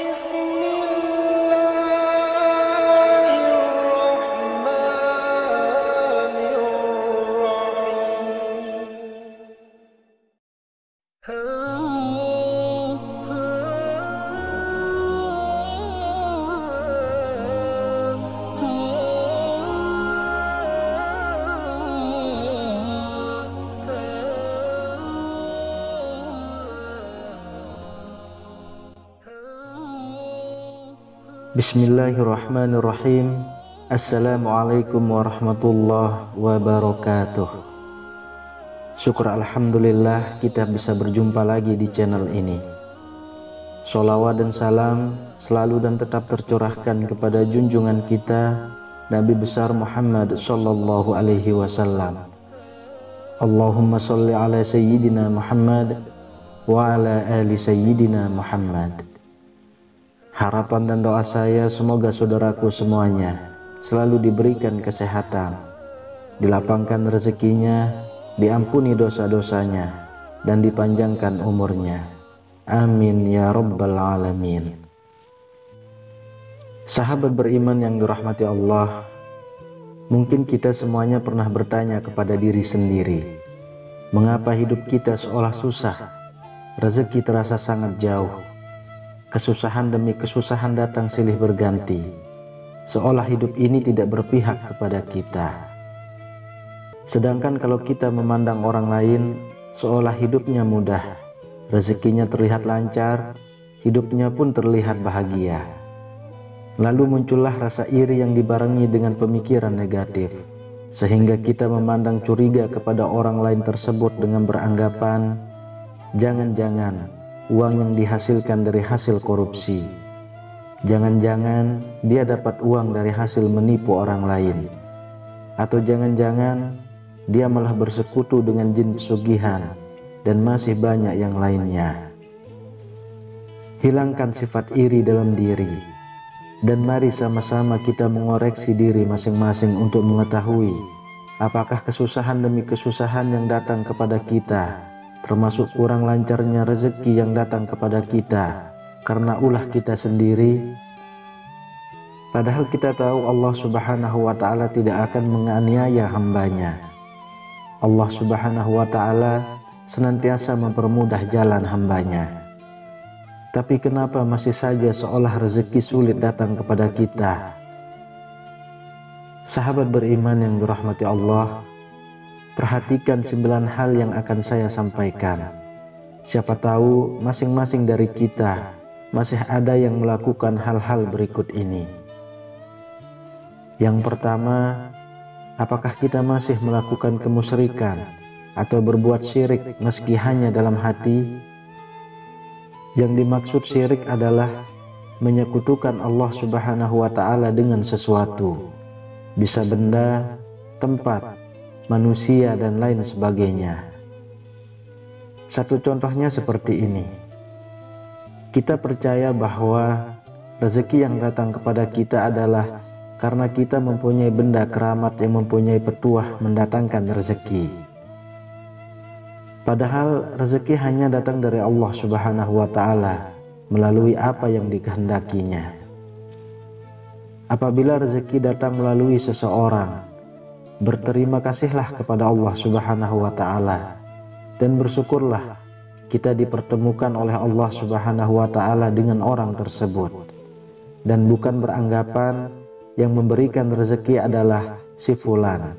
you see me? Bismillahirrahmanirrahim. Assalamualaikum warahmatullahi wabarakatuh. Syukur Alhamdulillah kita bisa berjumpa lagi di channel ini. Salawat dan salam selalu dan tetap tercurahkan kepada junjungan kita Nabi besar Muhammad sallallahu alaihi wasallam. Allahumma salli ala sayyidina Muhammad wa ala ali sayyidina Muhammad Harapan dan doa saya semoga saudaraku semuanya selalu diberikan kesehatan, dilapangkan rezekinya, diampuni dosa-dosanya, dan dipanjangkan umurnya. Amin ya rabbal alamin. Sahabat beriman yang dirahmati Allah, mungkin kita semuanya pernah bertanya kepada diri sendiri, mengapa hidup kita seolah susah, rezeki terasa sangat jauh, Kesusahan demi kesusahan datang silih berganti, seolah hidup ini tidak berpihak kepada kita. Sedangkan kalau kita memandang orang lain, seolah hidupnya mudah, rezekinya terlihat lancar, hidupnya pun terlihat bahagia. Lalu muncullah rasa iri yang dibarengi dengan pemikiran negatif, sehingga kita memandang curiga kepada orang lain tersebut dengan beranggapan, jangan-jangan uang yang dihasilkan dari hasil korupsi. Jangan-jangan dia dapat uang dari hasil menipu orang lain. Atau jangan-jangan dia malah bersekutu dengan jin pesugihan dan masih banyak yang lainnya. Hilangkan sifat iri dalam diri dan mari sama-sama kita mengoreksi diri masing-masing untuk mengetahui apakah kesusahan demi kesusahan yang datang kepada kita termasuk kurang lancarnya rezeki yang datang kepada kita karena ulah kita sendiri. Padahal kita tahu Allah subhanahu wa ta'ala tidak akan menganiaya hambanya. Allah subhanahu wa ta'ala senantiasa mempermudah jalan hambanya. Tapi kenapa masih saja seolah rezeki sulit datang kepada kita? Sahabat beriman yang dirahmati Allah Perhatikan sembilan hal yang akan saya sampaikan. Siapa tahu masing-masing dari kita masih ada yang melakukan hal-hal berikut ini. Yang pertama, apakah kita masih melakukan kemusyrikan atau berbuat syirik meski hanya dalam hati? Yang dimaksud syirik adalah menyekutukan Allah Subhanahu wa taala dengan sesuatu. Bisa benda, tempat, manusia, dan lain sebagainya. Satu contohnya seperti ini. Kita percaya bahwa rezeki yang datang kepada kita adalah karena kita mempunyai benda keramat yang mempunyai petuah mendatangkan rezeki. Padahal rezeki hanya datang dari Allah Subhanahu wa taala melalui apa yang dikehendakinya. Apabila rezeki datang melalui seseorang, Berterima kasihlah kepada Allah Subhanahu wa taala dan bersyukurlah kita dipertemukan oleh Allah Subhanahu wa taala dengan orang tersebut dan bukan beranggapan yang memberikan rezeki adalah si fulan.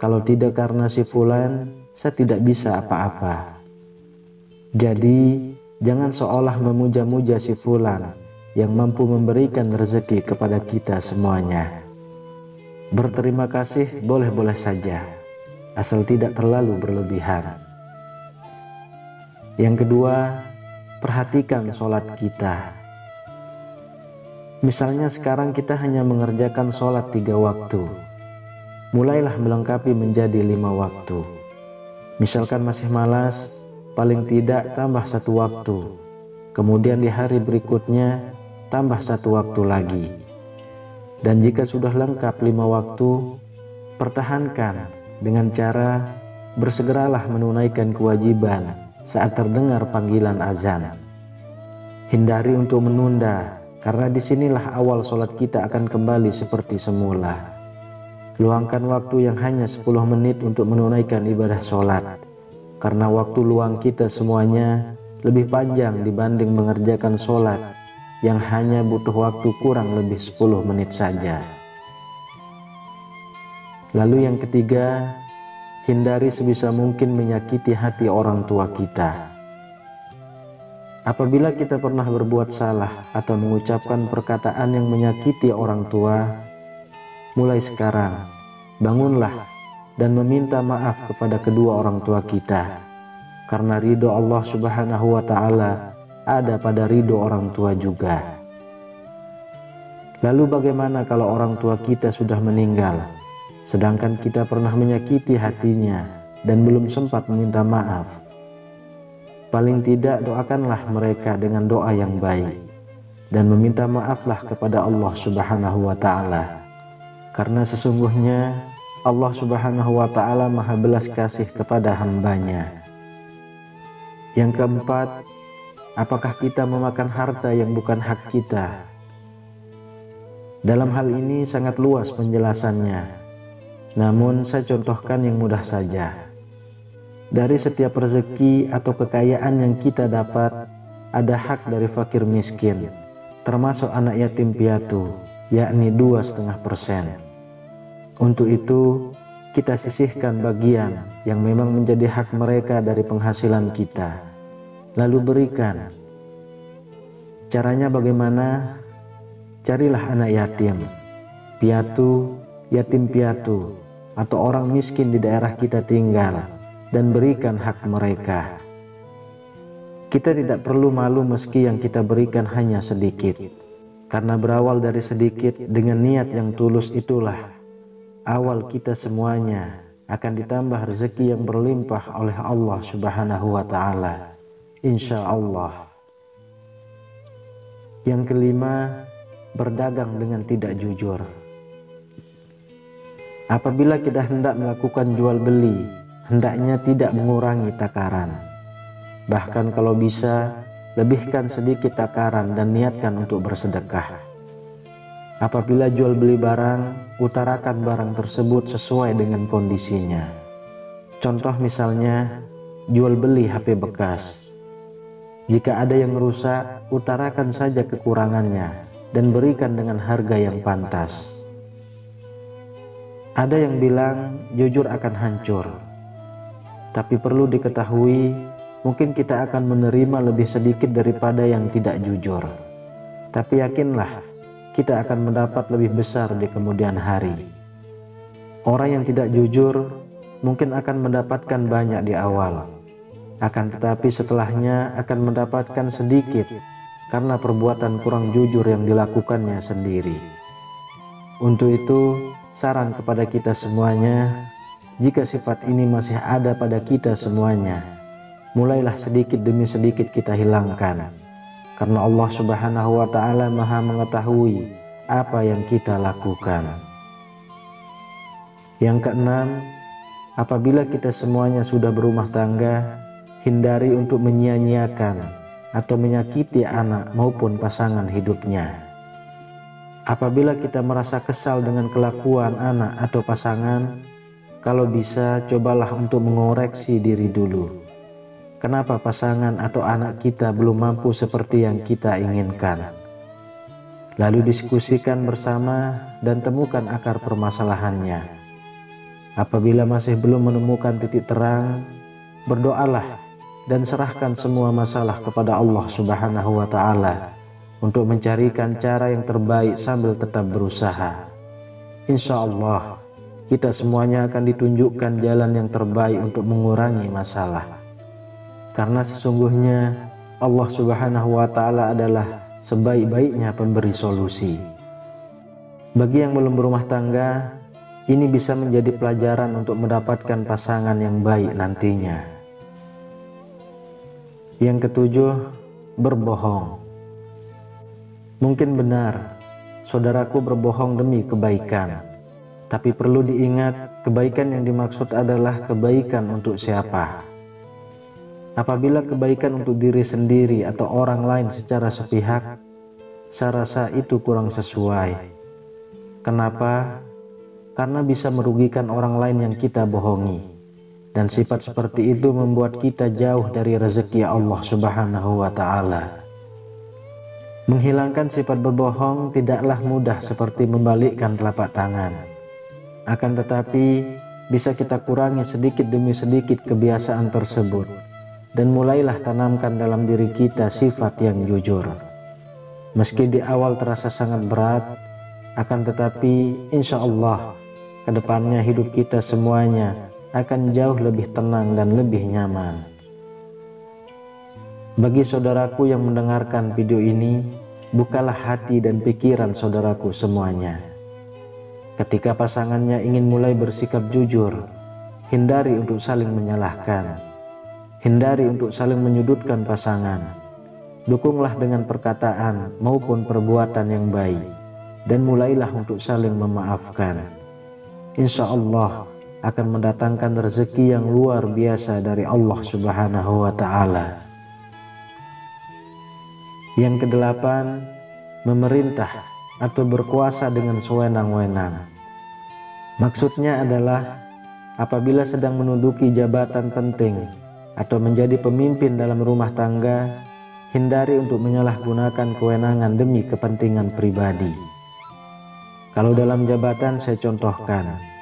Kalau tidak karena si fulan, saya tidak bisa apa-apa. Jadi, jangan seolah memuja-muja si fulan yang mampu memberikan rezeki kepada kita semuanya. Berterima kasih boleh-boleh saja, asal tidak terlalu berlebihan. Yang kedua, perhatikan sholat kita. Misalnya sekarang kita hanya mengerjakan sholat tiga waktu. Mulailah melengkapi menjadi lima waktu. Misalkan masih malas, paling tidak tambah satu waktu. Kemudian di hari berikutnya, tambah satu waktu lagi dan jika sudah lengkap lima waktu, pertahankan dengan cara bersegeralah menunaikan kewajiban saat terdengar panggilan azan. Hindari untuk menunda, karena di sinilah awal sholat kita akan kembali seperti semula. Luangkan waktu yang hanya 10 menit untuk menunaikan ibadah sholat, karena waktu luang kita semuanya lebih panjang dibanding mengerjakan sholat yang hanya butuh waktu kurang lebih 10 menit saja. Lalu yang ketiga, hindari sebisa mungkin menyakiti hati orang tua kita. Apabila kita pernah berbuat salah atau mengucapkan perkataan yang menyakiti orang tua, mulai sekarang bangunlah dan meminta maaf kepada kedua orang tua kita. Karena ridho Allah Subhanahu wa taala ada pada ridho orang tua juga. Lalu bagaimana kalau orang tua kita sudah meninggal, sedangkan kita pernah menyakiti hatinya dan belum sempat meminta maaf? Paling tidak doakanlah mereka dengan doa yang baik dan meminta maaflah kepada Allah Subhanahu wa taala. Karena sesungguhnya Allah Subhanahu wa taala Maha belas kasih kepada hambanya. Yang keempat, apakah kita memakan harta yang bukan hak kita? Dalam hal ini sangat luas penjelasannya. Namun saya contohkan yang mudah saja. Dari setiap rezeki atau kekayaan yang kita dapat, ada hak dari fakir miskin, termasuk anak yatim piatu, yakni dua setengah persen. Untuk itu, kita sisihkan bagian yang memang menjadi hak mereka dari penghasilan kita, lalu berikan. Caranya bagaimana? Carilah anak yatim, piatu, yatim piatu, atau orang miskin di daerah kita tinggal dan berikan hak mereka. Kita tidak perlu malu meski yang kita berikan hanya sedikit, karena berawal dari sedikit dengan niat yang tulus itulah awal kita semuanya akan ditambah rezeki yang berlimpah oleh Allah Subhanahu wa taala. Insya Allah. Yang kelima, berdagang dengan tidak jujur. Apabila kita hendak melakukan jual beli hendaknya tidak mengurangi takaran. Bahkan kalau bisa, lebihkan sedikit takaran dan niatkan untuk bersedekah. Apabila jual beli barang, utarakan barang tersebut sesuai dengan kondisinya. Contoh misalnya, jual beli HP bekas. Jika ada yang rusak, utarakan saja kekurangannya dan berikan dengan harga yang pantas. Ada yang bilang jujur akan hancur, tapi perlu diketahui, mungkin kita akan menerima lebih sedikit daripada yang tidak jujur. Tapi yakinlah, kita akan mendapat lebih besar di kemudian hari. Orang yang tidak jujur mungkin akan mendapatkan banyak di awal, akan tetapi setelahnya akan mendapatkan sedikit karena perbuatan kurang jujur yang dilakukannya sendiri. Untuk itu, saran kepada kita semuanya, jika sifat ini masih ada pada kita semuanya, mulailah sedikit demi sedikit kita hilangkan. Karena Allah Subhanahu wa taala Maha mengetahui apa yang kita lakukan. Yang keenam, apabila kita semuanya sudah berumah tangga, hindari untuk menyia-nyiakan atau menyakiti anak maupun pasangan hidupnya. Apabila kita merasa kesal dengan kelakuan anak atau pasangan, kalau bisa, cobalah untuk mengoreksi diri dulu. Kenapa pasangan atau anak kita belum mampu seperti yang kita inginkan? Lalu diskusikan bersama dan temukan akar permasalahannya. Apabila masih belum menemukan titik terang, berdoalah dan serahkan semua masalah kepada Allah Subhanahu wa taala untuk mencarikan cara yang terbaik sambil tetap berusaha. Insya Allah kita semuanya akan ditunjukkan jalan yang terbaik untuk mengurangi masalah. Karena sesungguhnya Allah Subhanahu wa taala adalah sebaik-baiknya pemberi solusi. Bagi yang belum berumah tangga, ini bisa menjadi pelajaran untuk mendapatkan pasangan yang baik nantinya. Yang ketujuh, berbohong. Mungkin benar, saudaraku berbohong demi kebaikan tapi perlu diingat, kebaikan yang dimaksud adalah kebaikan untuk siapa. Apabila kebaikan untuk diri sendiri atau orang lain secara sepihak, saya rasa itu kurang sesuai. Kenapa? Karena bisa merugikan orang lain yang kita bohongi. Dan sifat seperti itu membuat kita jauh dari rezeki Allah Subhanahu wa taala. Menghilangkan sifat berbohong tidaklah mudah seperti membalikkan telapak tangan. Akan tetapi, bisa kita kurangi sedikit demi sedikit kebiasaan tersebut dan mulailah tanamkan dalam diri kita sifat yang jujur. Meski di awal terasa sangat berat, akan tetapi insya Allah ke depannya hidup kita semuanya akan jauh lebih tenang dan lebih nyaman. Bagi saudaraku yang mendengarkan video ini, bukalah hati dan pikiran saudaraku semuanya. Ketika pasangannya ingin mulai bersikap jujur, hindari untuk saling menyalahkan. Hindari untuk saling menyudutkan pasangan. Dukunglah dengan perkataan maupun perbuatan yang baik. Dan mulailah untuk saling memaafkan. Insya Allah akan mendatangkan rezeki yang luar biasa dari Allah subhanahu wa ta'ala. Yang kedelapan, memerintah atau berkuasa dengan sewenang-wenang. Maksudnya adalah apabila sedang menduduki jabatan penting atau menjadi pemimpin dalam rumah tangga, hindari untuk menyalahgunakan kewenangan demi kepentingan pribadi. Kalau dalam jabatan saya contohkan,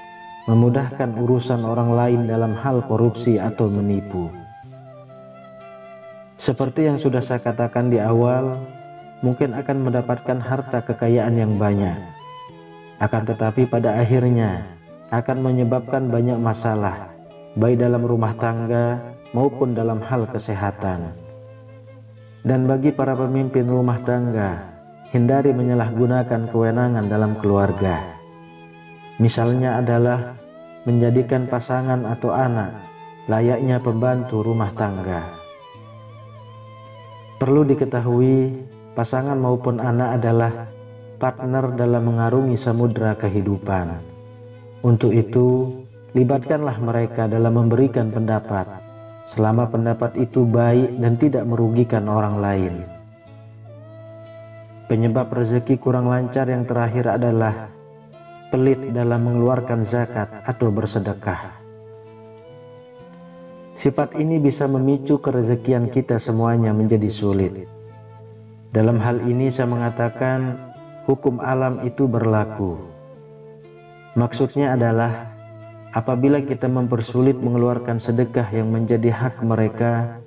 memudahkan urusan orang lain dalam hal korupsi atau menipu seperti yang sudah saya katakan di awal, mungkin akan mendapatkan harta kekayaan yang banyak. Akan tetapi pada akhirnya akan menyebabkan banyak masalah, baik dalam rumah tangga maupun dalam hal kesehatan. Dan bagi para pemimpin rumah tangga, hindari menyalahgunakan kewenangan dalam keluarga. Misalnya adalah menjadikan pasangan atau anak layaknya pembantu rumah tangga Perlu diketahui, pasangan maupun anak adalah partner dalam mengarungi samudera kehidupan. Untuk itu, libatkanlah mereka dalam memberikan pendapat, selama pendapat itu baik dan tidak merugikan orang lain. Penyebab rezeki kurang lancar yang terakhir adalah pelit dalam mengeluarkan zakat atau bersedekah. Sifat ini bisa memicu kerezekian kita semuanya menjadi sulit. Dalam hal ini saya mengatakan hukum alam itu berlaku. Maksudnya adalah apabila kita mempersulit mengeluarkan sedekah yang menjadi hak mereka,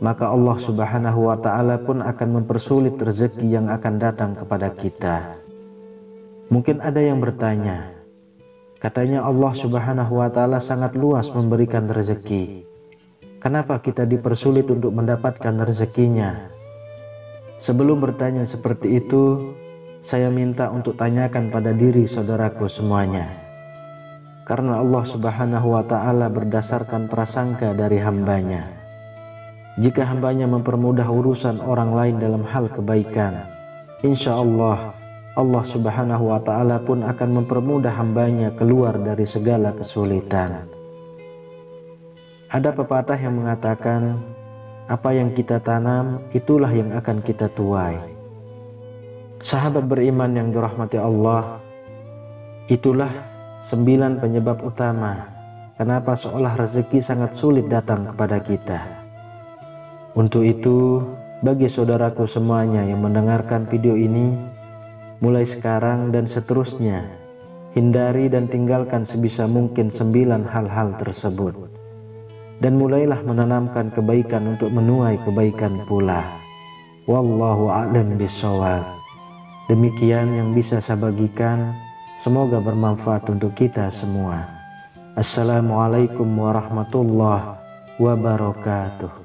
maka Allah Subhanahu wa taala pun akan mempersulit rezeki yang akan datang kepada kita. Mungkin ada yang bertanya, katanya Allah Subhanahu wa taala sangat luas memberikan rezeki. Kenapa kita dipersulit untuk mendapatkan rezekinya? Sebelum bertanya seperti itu, saya minta untuk tanyakan pada diri saudaraku semuanya. Karena Allah subhanahu wa ta'ala berdasarkan prasangka dari hambanya. Jika hambanya mempermudah urusan orang lain dalam hal kebaikan, insya Allah Allah subhanahu wa ta'ala pun akan mempermudah hambanya keluar dari segala kesulitan. Ada pepatah yang mengatakan, apa yang kita tanam, itulah yang akan kita tuai. Sahabat beriman yang dirahmati Allah, itulah sembilan penyebab utama kenapa seolah rezeki sangat sulit datang kepada kita. Untuk itu, bagi saudaraku semuanya yang mendengarkan video ini, mulai sekarang dan seterusnya, hindari dan tinggalkan sebisa mungkin sembilan hal-hal tersebut dan mulailah menanamkan kebaikan untuk menuai kebaikan pula. Wallahu a'lam bishawab. Demikian yang bisa saya bagikan. Semoga bermanfaat untuk kita semua. Assalamualaikum warahmatullahi wabarakatuh.